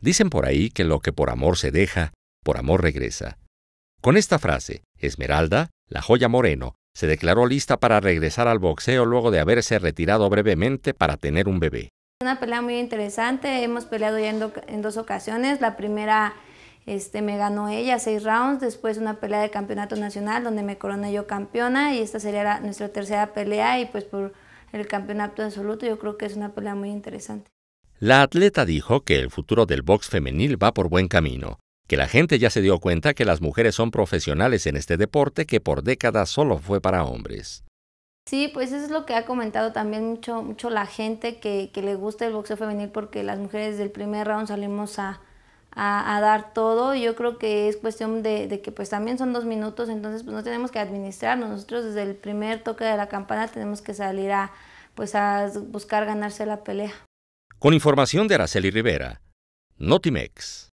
Dicen por ahí que lo que por amor se deja, por amor regresa. Con esta frase, Esmeralda, la joya Moreno, se declaró lista para regresar al boxeo luego de haberse retirado brevemente para tener un bebé. Una pelea muy interesante, hemos peleado ya en, dos ocasiones. La primera este, me ganó ella seis rounds, después una pelea de campeonato nacional donde me coroné yo campeona y esta sería nuestra tercera pelea y pues por el campeonato absoluto yo creo que es una pelea muy interesante. La atleta dijo que el futuro del box femenil va por buen camino, que la gente ya se dio cuenta que las mujeres son profesionales en este deporte que por décadas solo fue para hombres. Sí, pues eso es lo que ha comentado también mucho, mucho la gente que, le gusta el boxeo femenil porque las mujeres del primer round salimos a, dar todo. Yo creo que es cuestión de, de, que pues también son dos minutos, entonces pues no tenemos que administrarnos. Nosotros desde el primer toque de la campana tenemos que salir a, pues a buscar ganarse la pelea. Con información de Araceli Rivera, Notimex.